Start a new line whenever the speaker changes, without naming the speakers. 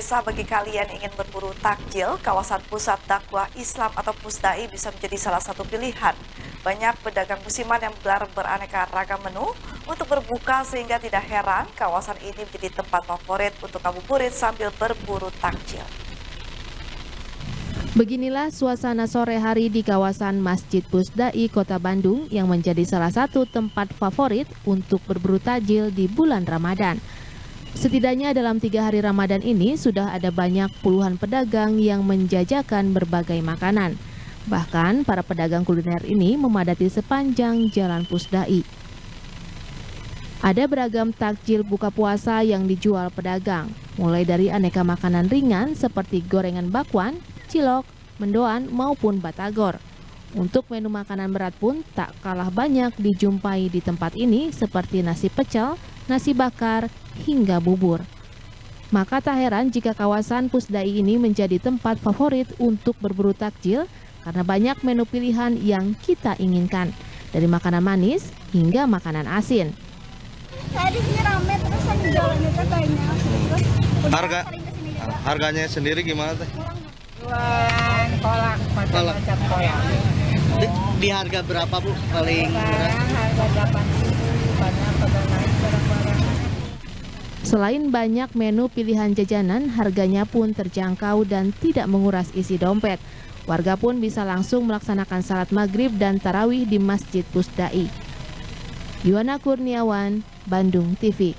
Bisa bagi kalian ingin berburu takjil, kawasan pusat dakwah Islam atau Pusdai bisa menjadi salah satu pilihan. Banyak pedagang musiman yang menggelar beraneka ragam menu untuk berbuka sehingga tidak heran kawasan ini menjadi tempat favorit untuk ngabuburit sambil berburu takjil.
Beginilah suasana sore hari di kawasan Masjid Pusdai, Kota Bandung yang menjadi salah satu tempat favorit untuk berburu takjil di bulan Ramadan. Setidaknya dalam tiga hari Ramadan ini sudah ada banyak puluhan pedagang yang menjajakan berbagai makanan. Bahkan para pedagang kuliner ini memadati sepanjang jalan Pusdai. Ada beragam takjil buka puasa yang dijual pedagang, mulai dari aneka makanan ringan seperti gorengan bakwan, cilok, mendoan maupun batagor. Untuk menu makanan berat pun tak kalah banyak dijumpai di tempat ini seperti nasi pecel, nasi bakar, hingga bubur. Maka tak heran jika kawasan Pusdai ini menjadi tempat favorit untuk berburu takjil karena banyak menu pilihan yang kita inginkan, dari makanan manis hingga makanan asin.
Saya di sini rame terus kan jualannya banyak. Terus
Harga harganya sendiri gimana teh?
kolak macam-macam kolak
Di, di harga berapa bu paling murah?
sekarang harga delapan ribu banyak pada naik barang-barang
Selain banyak menu pilihan jajanan, harganya pun terjangkau dan tidak menguras isi dompet. Warga pun bisa langsung melaksanakan salat maghrib dan tarawih di Masjid Pusdai. Yuwana Kurniawan, Bandung TV.